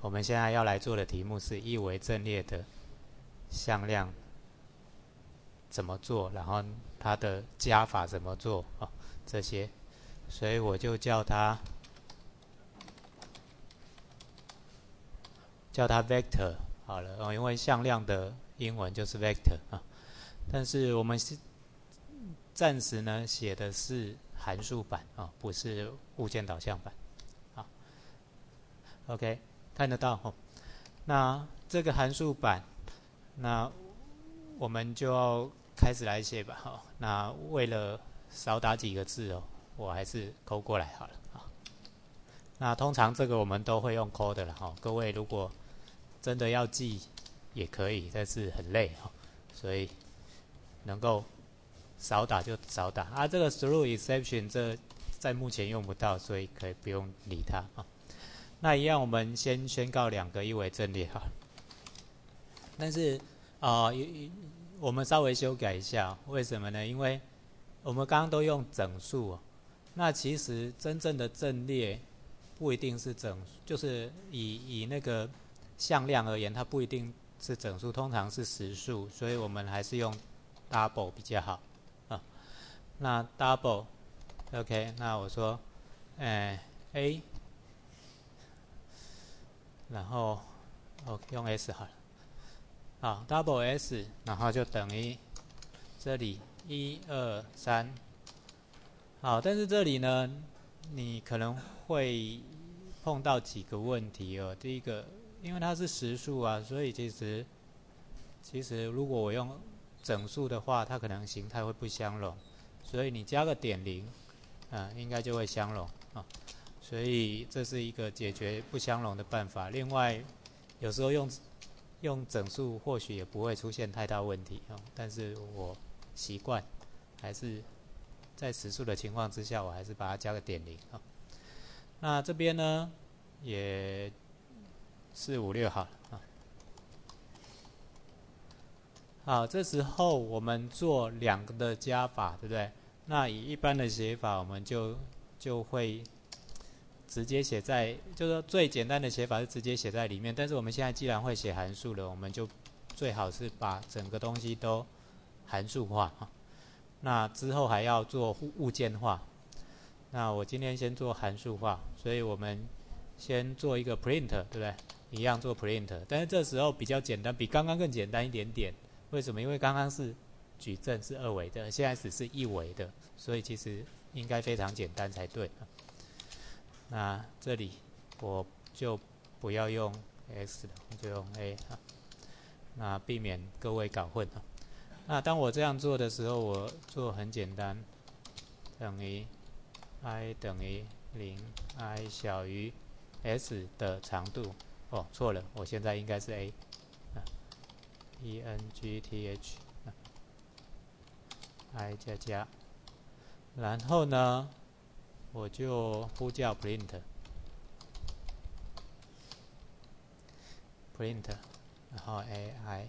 我们现在要来做的题目是一维阵列的向量怎么做，然后它的加法怎么做啊？这些，所以我就叫它叫它 vector 好了哦，因为向量的英文就是 vector 啊。但是我们是暂时呢写的是函数版啊，不是物件导向版啊。OK。看得到吼，那这个函数版，那我们就要开始来写吧哈。那为了少打几个字哦，我还是抠过来好了啊。那通常这个我们都会用抠的了哈。各位如果真的要记也可以，但是很累哈，所以能够少打就少打啊。这个 through exception 这在目前用不到，所以可以不用理它啊。那一样，我们先宣告两个一维阵列哈。但是啊，我们稍微修改一下，为什么呢？因为我们刚刚都用整数，那其实真正的阵列不一定是整，就是以以那个向量而言，它不一定是整数，通常是实数，所以我们还是用 double 比较好啊。那 double，OK，那我说，哎，A。然后，哦，用 S 好了，好，double S，然后就等于这里一二三，好，但是这里呢，你可能会碰到几个问题哦。第一个，因为它是实数啊，所以其实其实如果我用整数的话，它可能形态会不相容，所以你加个点零，啊，应该就会相容啊。所以这是一个解决不相容的办法。另外，有时候用用整数或许也不会出现太大问题哦。但是我习惯还是在实数的情况之下，我还是把它加个点零啊。那这边呢，也四五六好了啊。好，这时候我们做两个的加法，对不对？那以一般的写法，我们就就会。直接写在，就是说最简单的写法是直接写在里面。但是我们现在既然会写函数了，我们就最好是把整个东西都函数化哈。那之后还要做物件化。那我今天先做函数化，所以我们先做一个 print，对不对？一样做 print，但是这时候比较简单，比刚刚更简单一点点。为什么？因为刚刚是矩阵是二维的，现在只是一维的，所以其实应该非常简单才对。那这里我就不要用 x 了，我就用 a 啊。那避免各位搞混啊。那当我这样做的时候，我做很简单，等于 i 等于零，i 小于 s 的长度。哦，错了，我现在应该是 a 啊，e n g t h 啊，i 加加，然后呢？我就呼叫 print，print，然后 ai，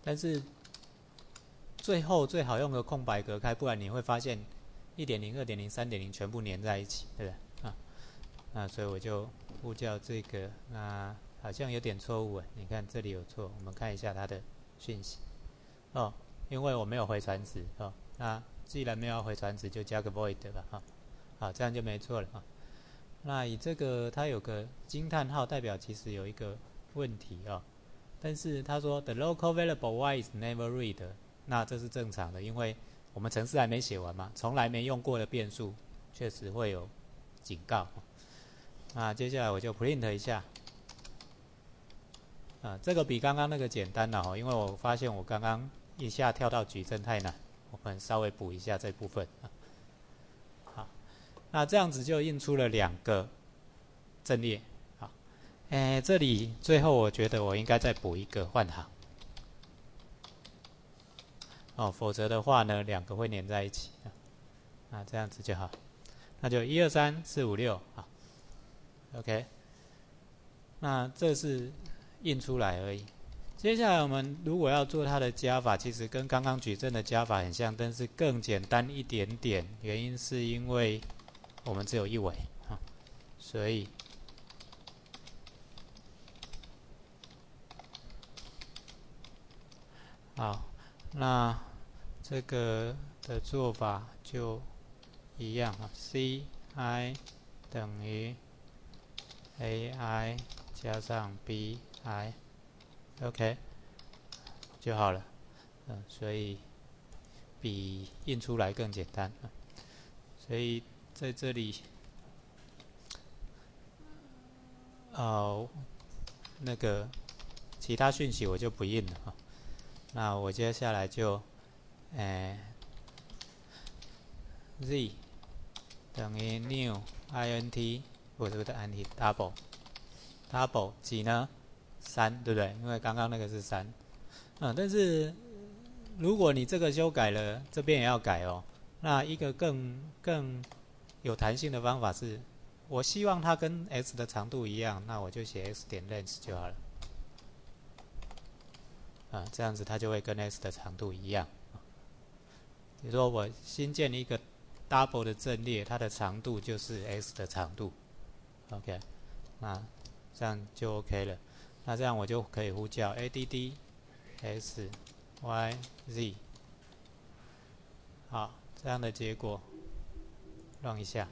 但是最后最好用个空白隔开，不然你会发现一点零、二点零、三点零全部连在一起，对不对？啊，那所以我就呼叫这个，那好像有点错误啊，你看这里有错，我们看一下它的讯息。哦，因为我没有回传值哦，那既然没有回传值，就加个 void 吧，哈。好，这样就没错了啊。那以这个，它有个惊叹号，代表其实有一个问题啊。但是他说 the local variable y is never read，那这是正常的，因为我们程式还没写完嘛，从来没用过的变数确实会有警告。那接下来我就 print 一下。啊，这个比刚刚那个简单了哦，因为我发现我刚刚一下跳到矩阵太难，我们稍微补一下这部分啊。那这样子就印出了两个阵列，好，哎，这里最后我觉得我应该再补一个换行，哦，否则的话呢，两个会连在一起。啊，那这样子就好，那就一二三四五六，好，OK，那这是印出来而已。接下来我们如果要做它的加法，其实跟刚刚矩阵的加法很像，但是更简单一点点，原因是因为。我们只有一尾啊，所以好，那这个的做法就一样啊，C I 等于 A I 加上 B I，OK，就好了，嗯，所以比印出来更简单啊，所以。在这里，哦，那个其他讯息我就不印了啊。那我接下来就，诶，z 等于 new int，我是不是 int double double 几呢？三，对不对？因为刚刚那个是三，嗯，但是。如果你这个修改了，这边也要改哦。那一个更更有弹性的方法是，我希望它跟 x 的长度一样，那我就写 x 点 length 就好了。啊，这样子它就会跟 x 的长度一样。比如说我新建一个 double 的阵列，它的长度就是 x 的长度。OK，那这样就 OK 了。那这样我就可以呼叫 add s。y z，好，这样的结果让一下。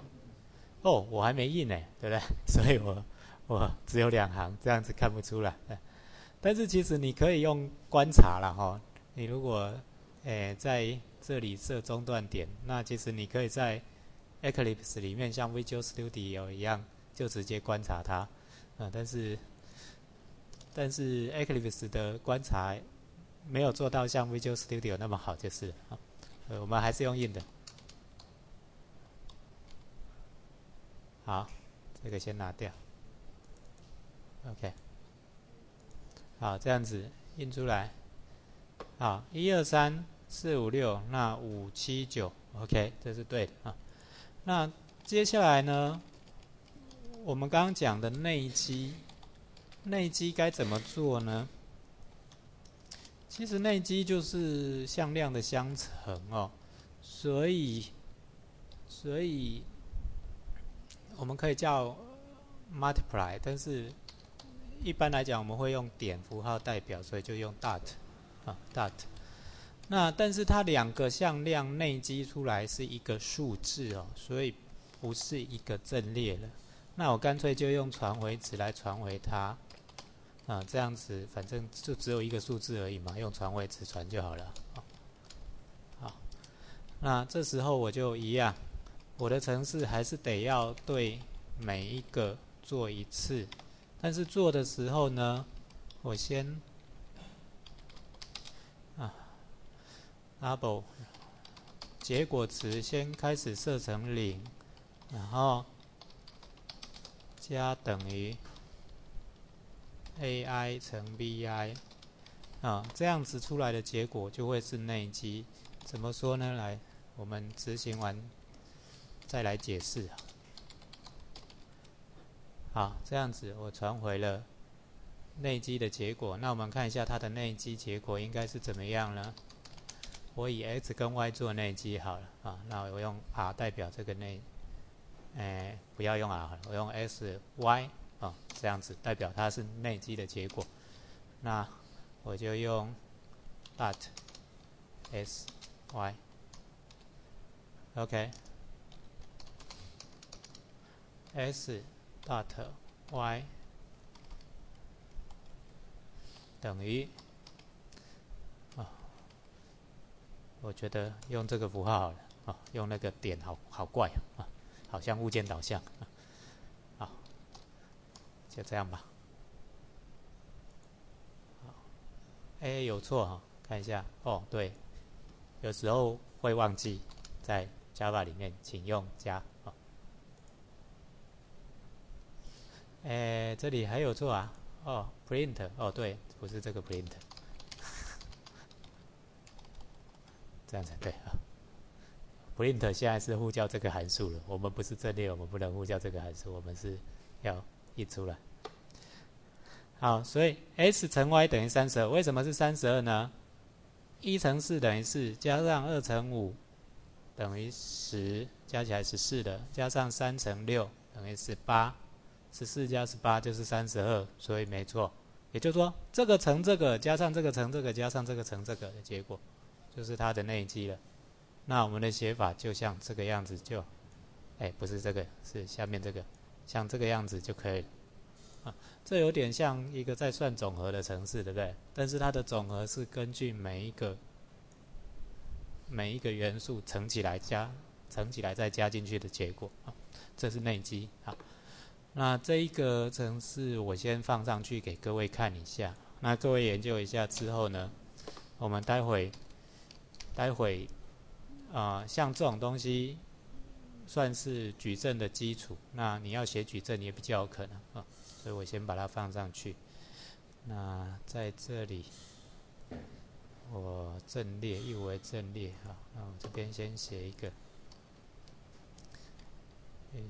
哦，我还没印呢，对不对？所以我我只有两行，这样子看不出来。但是其实你可以用观察了哈。你如果诶在这里设中断点，那其实你可以在 Eclipse 里面像 Visual Studio 一样，就直接观察它。啊，但是但是 Eclipse 的观察。没有做到像 Visual Studio 那么好，就是啊，呃，我们还是用印的。好，这个先拿掉。OK，好，这样子印出来。好，一二三四五六，那五七九，OK，这是对的啊。那接下来呢，我们刚刚讲的内积，内积该怎么做呢？其实内积就是向量的相乘哦，所以，所以我们可以叫 multiply，但是一般来讲我们会用点符号代表，所以就用 dot 啊 dot。那但是它两个向量内积出来是一个数字哦，所以不是一个阵列了。那我干脆就用传回值来传回它。啊，这样子反正就只有一个数字而已嘛，用传位值传就好了。好，那这时候我就一样，我的程式还是得要对每一个做一次，但是做的时候呢，我先啊，double 结果值先开始设成零，然后加等于。a i 乘 b i 啊，这样子出来的结果就会是内积。怎么说呢？来，我们执行完再来解释。好，这样子我传回了内积的结果。那我们看一下它的内积结果应该是怎么样呢？我以 x 跟 y 做内积好了啊。那我用 r 代表这个内，哎，不要用 r，我用 s y。啊，这样子代表它是内积的结果，那我就用 dot s y ok 哦 S dot y 等于啊，我觉得用这个符号好了啊，用那个点好好怪啊，好像物件导向啊，好。就这样吧。好，哎，有错哈，看一下哦，对，有时候会忘记在 Java 里面，请用加哦。哎，这里还有错啊，哦，print，哦，对，不是这个 print，这样才对啊。print 现在是呼叫这个函数了，我们不是阵列，我们不能呼叫这个函数，我们是要。一出来，好，所以 s 乘 y 等于三十二，为什么是三十二呢？一乘四等于四，加上二乘五等于十，加起来十四的，加上三乘六等于十八，十四加十八就是三十二，所以没错，也就是说，这个乘这个加上这个乘这个加上这个乘这个的结果，就是它的内积了。那我们的写法就像这个样子，就，哎，不是这个，是下面这个，像这个样子就可以。啊，这有点像一个在算总和的程式，对不对？但是它的总和是根据每一个每一个元素乘起来加乘起来再加进去的结果啊，这是内积啊。那这一个程式我先放上去给各位看一下，那各位研究一下之后呢，我们待会待会啊，像这种东西算是矩阵的基础，那你要写矩阵也比较有可能啊。所以我先把它放上去。那在这里，我阵列一为阵列啊。那我这边先写一个，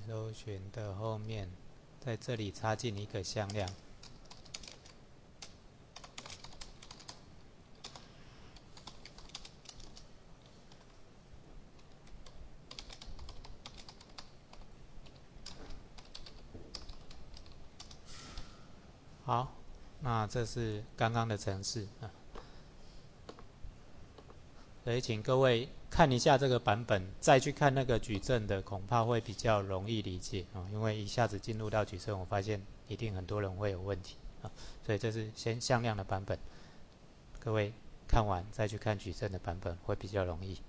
搜寻的后面，在这里插进一个向量。好，那这是刚刚的程式啊，所以请各位看一下这个版本，再去看那个矩阵的，恐怕会比较容易理解啊。因为一下子进入到矩阵，我发现一定很多人会有问题啊。所以这是先向量的版本，各位看完再去看矩阵的版本会比较容易。